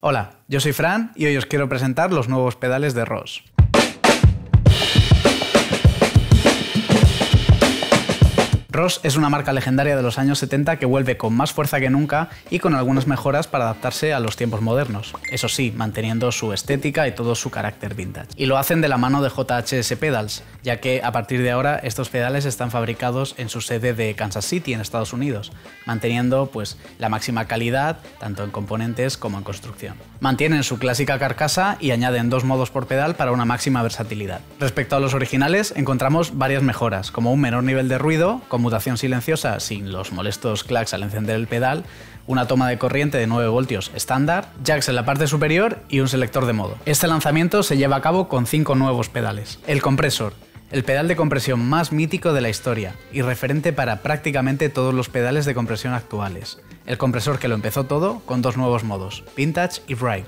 Hola, yo soy Fran y hoy os quiero presentar los nuevos pedales de Ross. Ross es una marca legendaria de los años 70 que vuelve con más fuerza que nunca y con algunas mejoras para adaptarse a los tiempos modernos. Eso sí, manteniendo su estética y todo su carácter vintage. Y lo hacen de la mano de JHS Pedals, ya que a partir de ahora estos pedales están fabricados en su sede de Kansas City, en Estados Unidos, manteniendo pues la máxima calidad tanto en componentes como en construcción. Mantienen su clásica carcasa y añaden dos modos por pedal para una máxima versatilidad. Respecto a los originales, encontramos varias mejoras, como un menor nivel de ruido, conmutación silenciosa sin los molestos clacks al encender el pedal, una toma de corriente de 9 voltios estándar, jacks en la parte superior y un selector de modo. Este lanzamiento se lleva a cabo con cinco nuevos pedales. El compresor, el pedal de compresión más mítico de la historia y referente para prácticamente todos los pedales de compresión actuales. El compresor que lo empezó todo con dos nuevos modos, Vintage y Bright.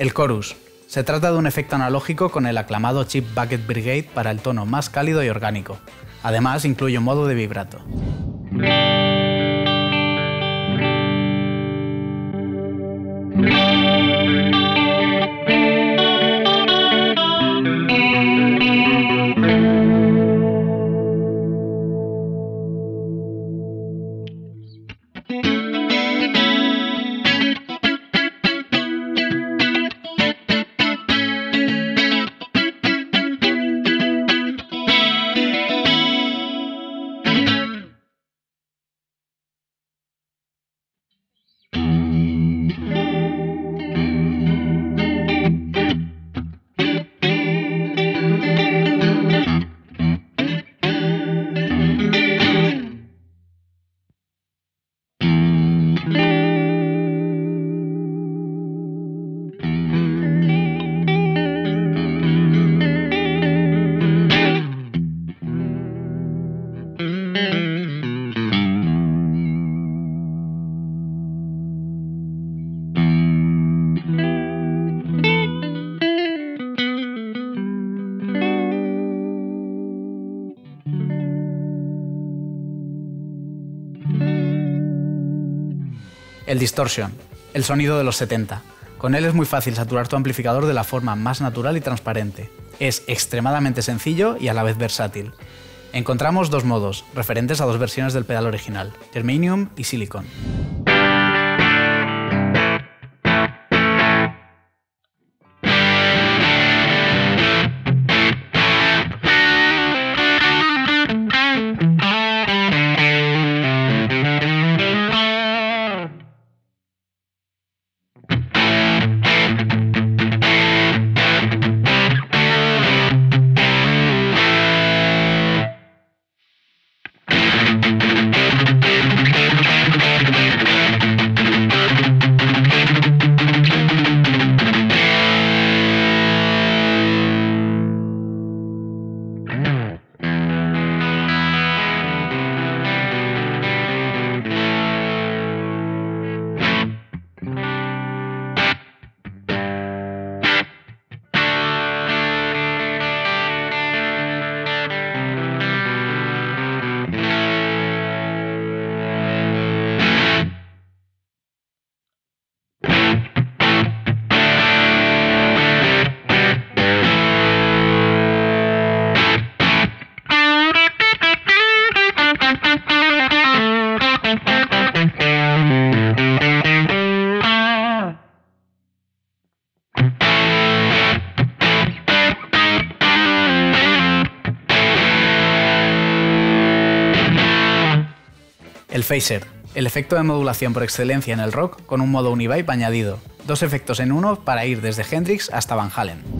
El chorus. Se trata de un efecto analógico con el aclamado Chip Bucket Brigade para el tono más cálido y orgánico. Además, incluye un modo de vibrato. El distortion, el sonido de los 70. Con él es muy fácil saturar tu amplificador de la forma más natural y transparente. Es extremadamente sencillo y a la vez versátil. Encontramos dos modos, referentes a dos versiones del pedal original, Germanium y Silicon. Phaser, el efecto de modulación por excelencia en el rock con un modo Univibe añadido, dos efectos en uno para ir desde Hendrix hasta Van Halen.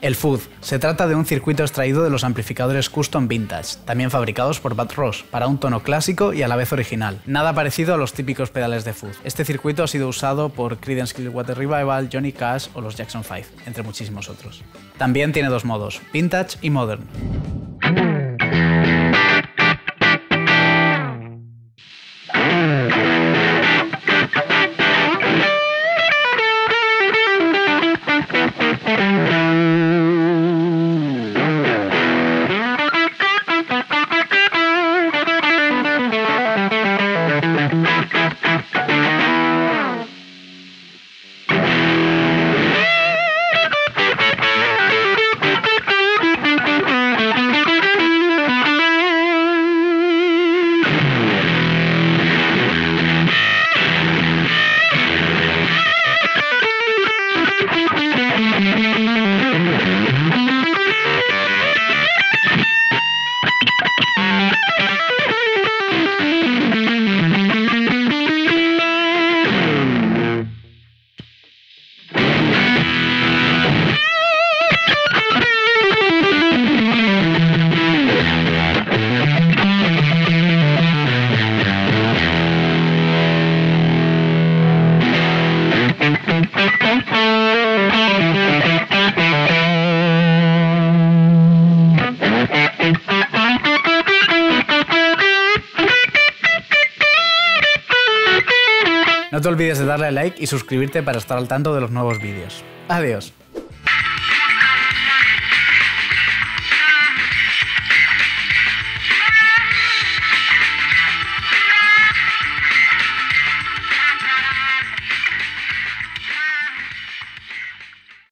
El FUD se trata de un circuito extraído de los amplificadores custom vintage, también fabricados por Bad Ross, para un tono clásico y a la vez original. Nada parecido a los típicos pedales de FUD. Este circuito ha sido usado por Creedence Clearwater Revival, Johnny Cash o los Jackson 5, entre muchísimos otros. También tiene dos modos, vintage y modern. De darle a like y suscribirte para estar al tanto de los nuevos vídeos. Adiós.